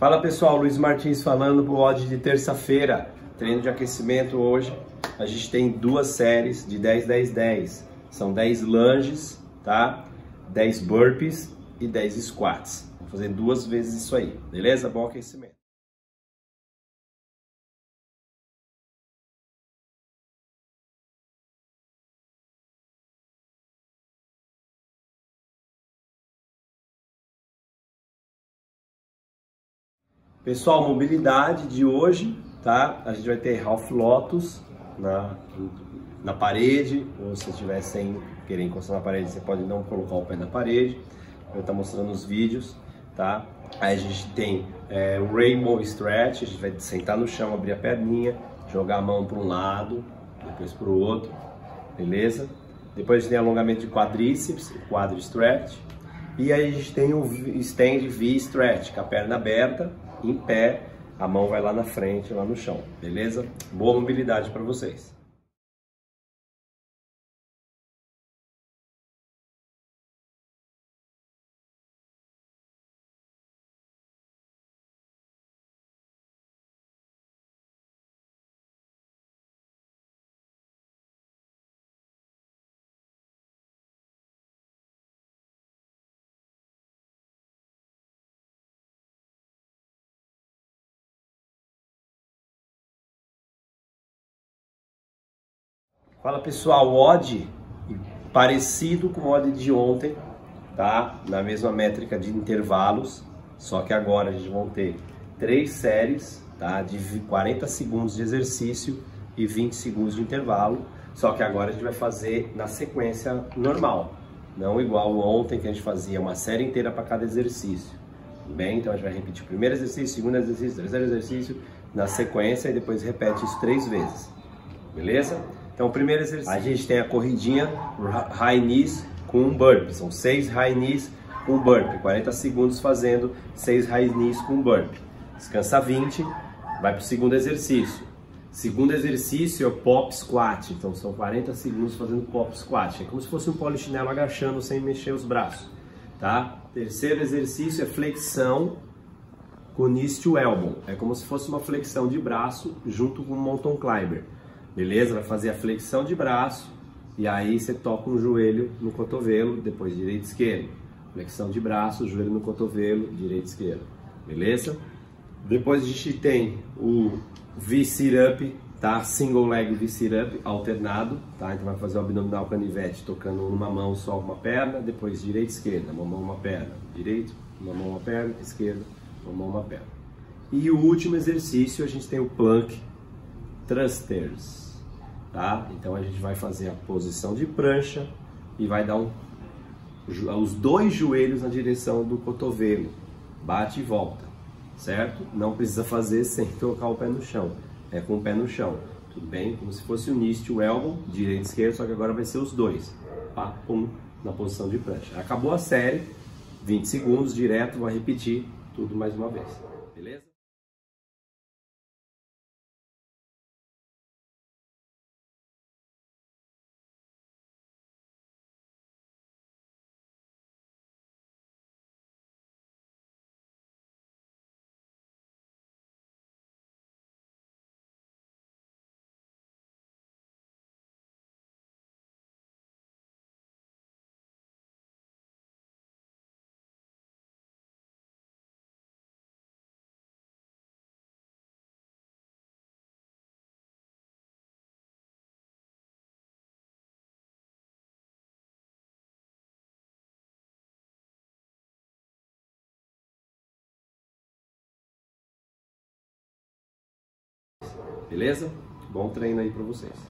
Fala pessoal, Luiz Martins falando pro odd de terça-feira. Treino de aquecimento hoje. A gente tem duas séries de 10, 10, 10. São 10 lunges, tá? 10 burpees e 10 squats. Vou fazer duas vezes isso aí, beleza? Bom aquecimento. Pessoal, mobilidade de hoje, tá? A gente vai ter half lotus na, na parede, ou se estiver sem querer encostar na parede, você pode não colocar o pé na parede. Eu vou estar mostrando os vídeos, tá? Aí a gente tem é, o rainbow stretch, a gente vai sentar no chão, abrir a perninha, jogar a mão para um lado, depois para o outro, beleza? Depois a gente tem alongamento de quadríceps, quadro stretch. E aí a gente tem o stand V stretch, com a perna aberta, em pé, a mão vai lá na frente, lá no chão, beleza? Boa mobilidade para vocês. Fala pessoal, odd parecido com o odd de ontem, tá? Na mesma métrica de intervalos, só que agora a gente vai ter três séries, tá? De 40 segundos de exercício e 20 segundos de intervalo, só que agora a gente vai fazer na sequência normal, não igual ontem que a gente fazia uma série inteira para cada exercício. Bem, então a gente vai repetir o primeiro exercício, segundo exercício, terceiro exercício na sequência e depois repete isso três vezes. Beleza? Então, o primeiro exercício, a gente tem a corridinha high knees com um burpee. São seis high knees com burpee, 40 segundos fazendo seis high knees com burpee. Descansa 20, vai para o segundo exercício. Segundo exercício é o pop squat, então são 40 segundos fazendo pop squat. É como se fosse um polichinelo agachando sem mexer os braços, tá? Terceiro exercício é flexão com knees to elbow. É como se fosse uma flexão de braço junto com um mountain climber. Beleza? Vai fazer a flexão de braço e aí você toca um joelho no cotovelo, depois direito e esquerdo. Flexão de braço, joelho no cotovelo, direito e esquerdo. Beleza? Depois a gente tem o V-sit-up, tá? Single leg V-sit-up alternado, tá? Então vai fazer o abdominal canivete tocando numa mão só uma perna, depois direita esquerda, uma mão, uma perna, direito, uma mão, uma perna, esquerda, uma mão, uma perna. E o último exercício a gente tem o plank thrusters, tá? Então a gente vai fazer a posição de prancha e vai dar um, os dois joelhos na direção do cotovelo, bate e volta, certo? Não precisa fazer sem tocar o pé no chão, é com o pé no chão, tudo bem? Como se fosse o knee to elbow, direito e esquerdo, só que agora vai ser os dois, pá, pum, na posição de prancha. Acabou a série, 20 segundos direto, vai repetir tudo mais uma vez, beleza? Beleza? Bom treino aí para vocês.